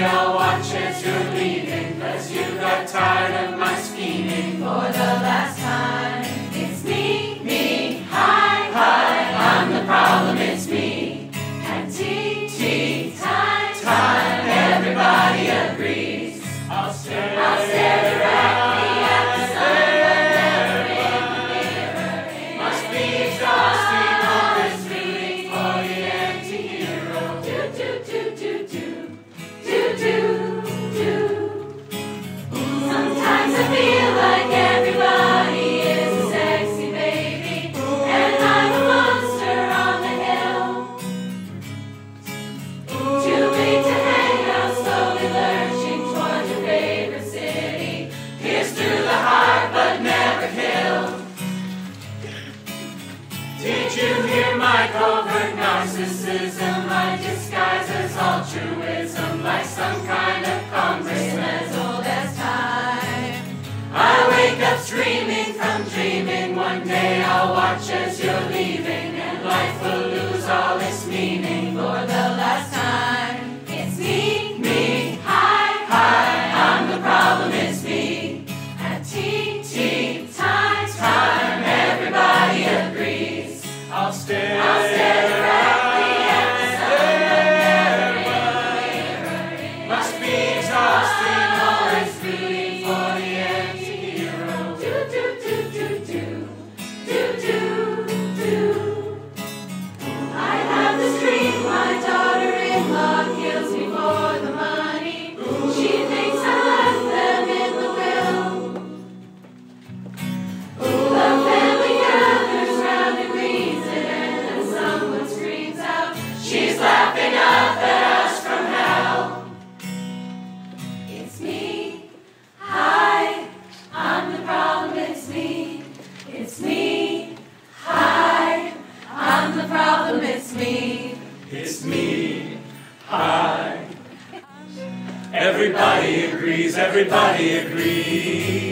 We all watch as you're leaving, cause you got tired of my scheming for the last time. It's me, me, hi, hi, I'm the problem, it's me. And T, T, time, time, everybody agrees. I'll dreaming one day I'll watch as you're leaving and life will lose all its meaning. Everybody agrees, everybody agrees.